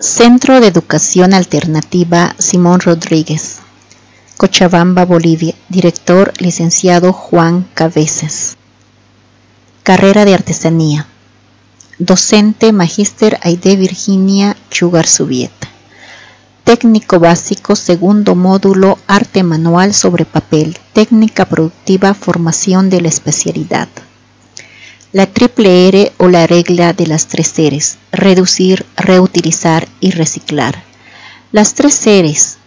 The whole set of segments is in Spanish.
Centro de Educación Alternativa Simón Rodríguez, Cochabamba, Bolivia. Director licenciado Juan Cabezas. Carrera de Artesanía. Docente Magíster Aide Virginia Chugar Subieta. Técnico básico, segundo módulo, arte manual sobre papel, técnica productiva, formación de la especialidad. La triple R o la regla de las tres R's, reducir, reutilizar y reciclar. Las tres R's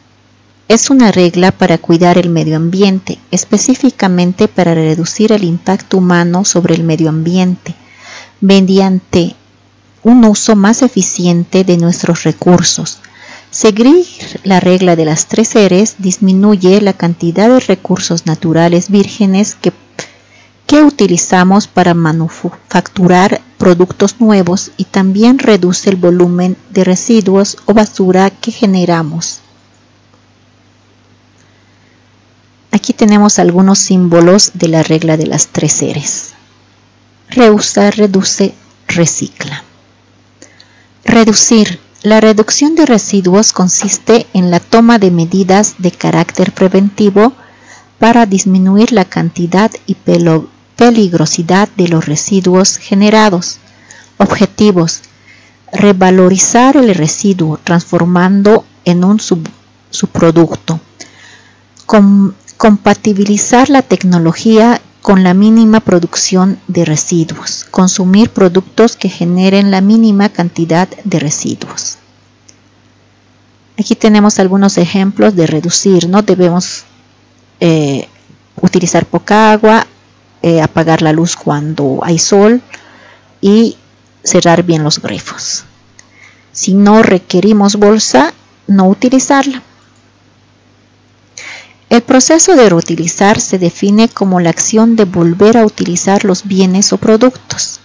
es una regla para cuidar el medio ambiente, específicamente para reducir el impacto humano sobre el medio ambiente, mediante un uso más eficiente de nuestros recursos. Seguir la regla de las tres R's disminuye la cantidad de recursos naturales vírgenes que que utilizamos para manufacturar productos nuevos y también reduce el volumen de residuos o basura que generamos. Aquí tenemos algunos símbolos de la regla de las tres seres. Reusa, reduce, recicla. Reducir. La reducción de residuos consiste en la toma de medidas de carácter preventivo para disminuir la cantidad y peligrosidad de los residuos generados. Objetivos. Revalorizar el residuo transformando en un subproducto. compatibilizar la tecnología con la mínima producción de residuos. Consumir productos que generen la mínima cantidad de residuos. Aquí tenemos algunos ejemplos de reducir. No debemos eh, utilizar poca agua, eh, apagar la luz cuando hay sol y cerrar bien los grifos. Si no requerimos bolsa, no utilizarla. El proceso de reutilizar se define como la acción de volver a utilizar los bienes o productos.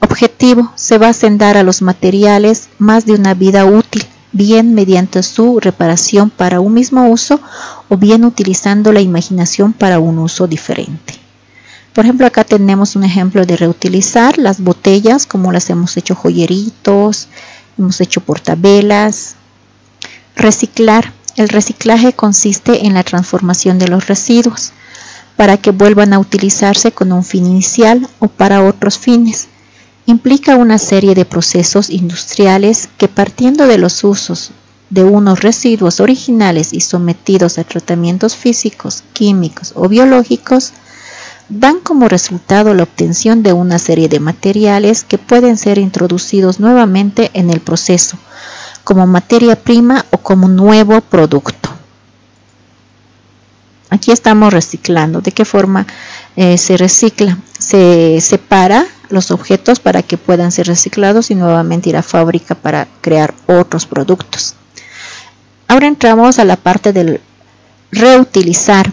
Objetivo, se va a dar a los materiales más de una vida útil bien mediante su reparación para un mismo uso o bien utilizando la imaginación para un uso diferente. Por ejemplo, acá tenemos un ejemplo de reutilizar las botellas, como las hemos hecho joyeritos, hemos hecho portabelas. Reciclar. El reciclaje consiste en la transformación de los residuos para que vuelvan a utilizarse con un fin inicial o para otros fines implica una serie de procesos industriales que partiendo de los usos de unos residuos originales y sometidos a tratamientos físicos, químicos o biológicos, dan como resultado la obtención de una serie de materiales que pueden ser introducidos nuevamente en el proceso, como materia prima o como nuevo producto. Aquí estamos reciclando. ¿De qué forma eh, se recicla? Se separa los objetos para que puedan ser reciclados y nuevamente ir a fábrica para crear otros productos. Ahora entramos a la parte del reutilizar,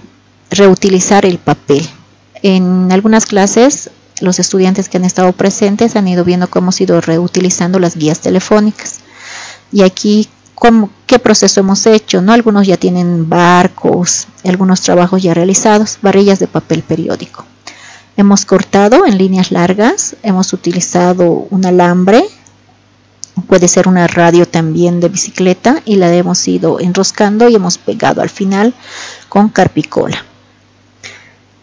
reutilizar el papel. En algunas clases los estudiantes que han estado presentes han ido viendo cómo hemos ido reutilizando las guías telefónicas. Y aquí qué proceso hemos hecho, ¿no? Algunos ya tienen barcos, algunos trabajos ya realizados, varillas de papel periódico. Hemos cortado en líneas largas, hemos utilizado un alambre, puede ser una radio también de bicicleta y la hemos ido enroscando y hemos pegado al final con carpicola.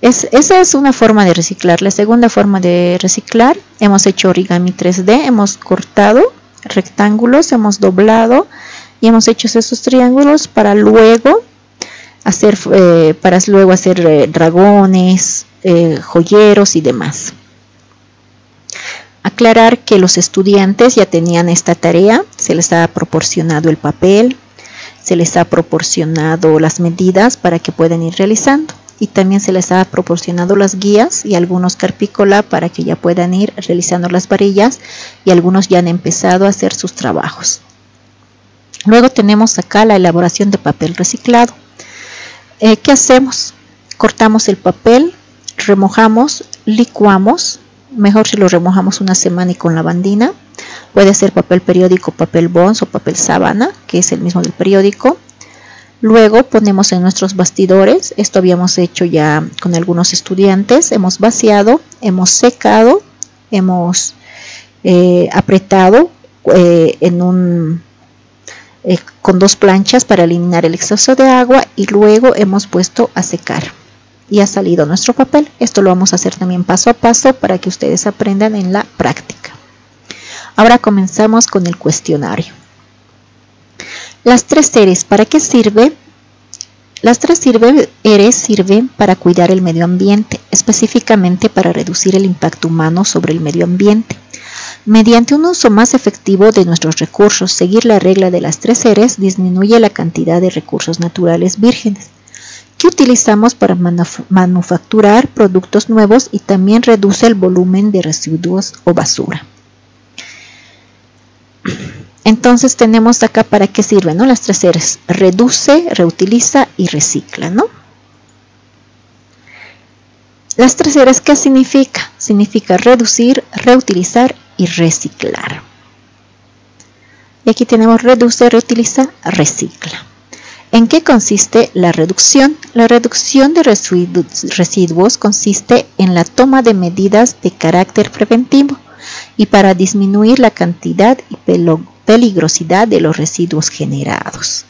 esa es una forma de reciclar. La segunda forma de reciclar, hemos hecho origami 3D, hemos cortado rectángulos, hemos doblado y hemos hecho esos triángulos para luego hacer, eh, para luego hacer eh, dragones, eh, joyeros y demás. Aclarar que los estudiantes ya tenían esta tarea, se les ha proporcionado el papel, se les ha proporcionado las medidas para que puedan ir realizando y también se les ha proporcionado las guías y algunos carpícola para que ya puedan ir realizando las varillas y algunos ya han empezado a hacer sus trabajos. Luego tenemos acá la elaboración de papel reciclado. Eh, ¿Qué hacemos? Cortamos el papel, remojamos, licuamos, mejor si lo remojamos una semana y con lavandina. Puede ser papel periódico, papel bons o papel sábana, que es el mismo del periódico. Luego ponemos en nuestros bastidores, esto habíamos hecho ya con algunos estudiantes, hemos vaciado, hemos secado, hemos eh, apretado eh, eh, con dos planchas para eliminar el exceso de agua y luego hemos puesto a secar y ha salido nuestro papel. Esto lo vamos a hacer también paso a paso para que ustedes aprendan en la práctica. Ahora comenzamos con el cuestionario. Las tres series, ¿para qué sirve? Las tres eres sirven para cuidar el medio ambiente, específicamente para reducir el impacto humano sobre el medio ambiente. Mediante un uso más efectivo de nuestros recursos, seguir la regla de las tres series disminuye la cantidad de recursos naturales vírgenes que utilizamos para manufacturar productos nuevos y también reduce el volumen de residuos o basura. Entonces tenemos acá para qué sirven ¿no? las tres series. Reduce, reutiliza y recicla. ¿no? Las tres series, ¿qué significa? Significa reducir, reutilizar y reciclar. Y aquí tenemos reduce, reutiliza, recicla. ¿En qué consiste la reducción? La reducción de residuos consiste en la toma de medidas de carácter preventivo y para disminuir la cantidad y peligrosidad de los residuos generados.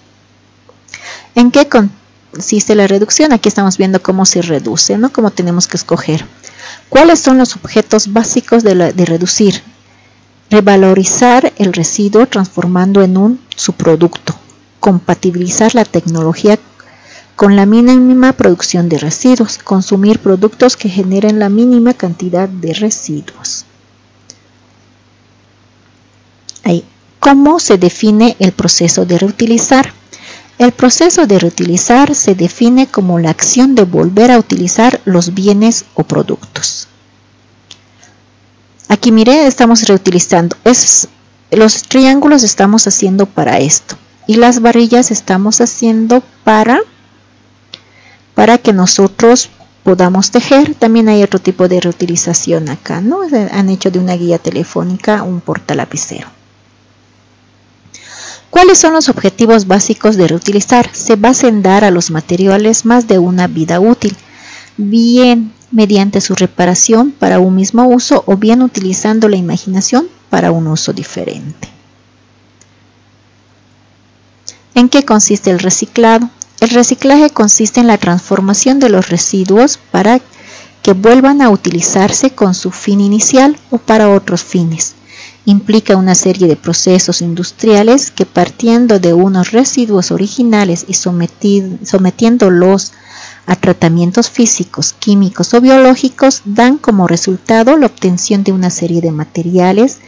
¿En qué consiste la reducción? Aquí estamos viendo cómo se reduce, ¿no? Cómo tenemos que escoger. ¿Cuáles son los objetos básicos de, de reducir? Revalorizar el residuo transformando en un subproducto. Compatibilizar la tecnología con la mínima producción de residuos. Consumir productos que generen la mínima cantidad de residuos. Ahí. ¿Cómo se define el proceso de reutilizar? El proceso de reutilizar se define como la acción de volver a utilizar los bienes o productos. Aquí mire, estamos reutilizando. Los triángulos estamos haciendo para esto. Y las varillas estamos haciendo para, para que nosotros podamos tejer. También hay otro tipo de reutilización acá, ¿no? Han hecho de una guía telefónica un portalapicero. ¿Cuáles son los objetivos básicos de reutilizar? Se basa en dar a los materiales más de una vida útil. Bien mediante su reparación para un mismo uso o bien utilizando la imaginación para un uso diferente. ¿En qué consiste el reciclado? El reciclaje consiste en la transformación de los residuos para que vuelvan a utilizarse con su fin inicial o para otros fines. Implica una serie de procesos industriales que partiendo de unos residuos originales y sometiéndolos a tratamientos físicos, químicos o biológicos dan como resultado la obtención de una serie de materiales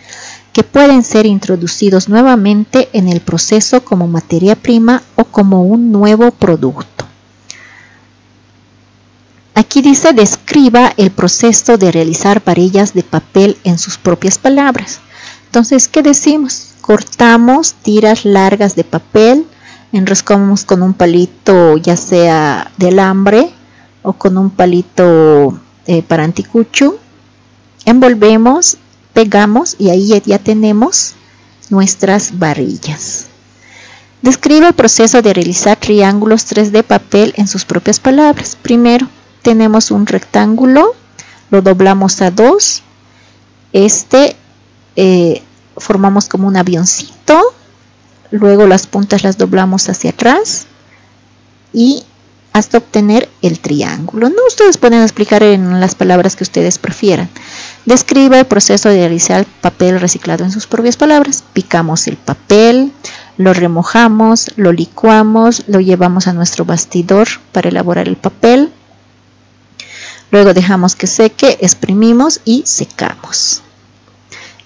que pueden ser introducidos nuevamente en el proceso como materia prima o como un nuevo producto. Aquí dice describa el proceso de realizar varillas de papel en sus propias palabras. Entonces, ¿qué decimos? Cortamos tiras largas de papel, enroscamos con un palito ya sea de alambre o con un palito eh, para anticucho, envolvemos, pegamos y ahí ya tenemos nuestras varillas. Describe el proceso de realizar triángulos 3 de papel en sus propias palabras. Primero tenemos un rectángulo, lo doblamos a dos. Este eh, formamos como un avioncito luego las puntas las doblamos hacia atrás y hasta obtener el triángulo. No, ustedes pueden explicar en las palabras que ustedes prefieran. Describa el proceso de realizar papel reciclado en sus propias palabras. Picamos el papel, lo remojamos, lo licuamos, lo llevamos a nuestro bastidor para elaborar el papel. Luego dejamos que seque, exprimimos y secamos.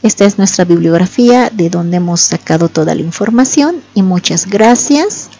Esta es nuestra bibliografía de donde hemos sacado toda la información y muchas gracias.